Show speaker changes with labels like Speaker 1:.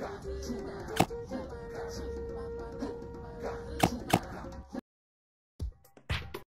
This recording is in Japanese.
Speaker 1: got to now.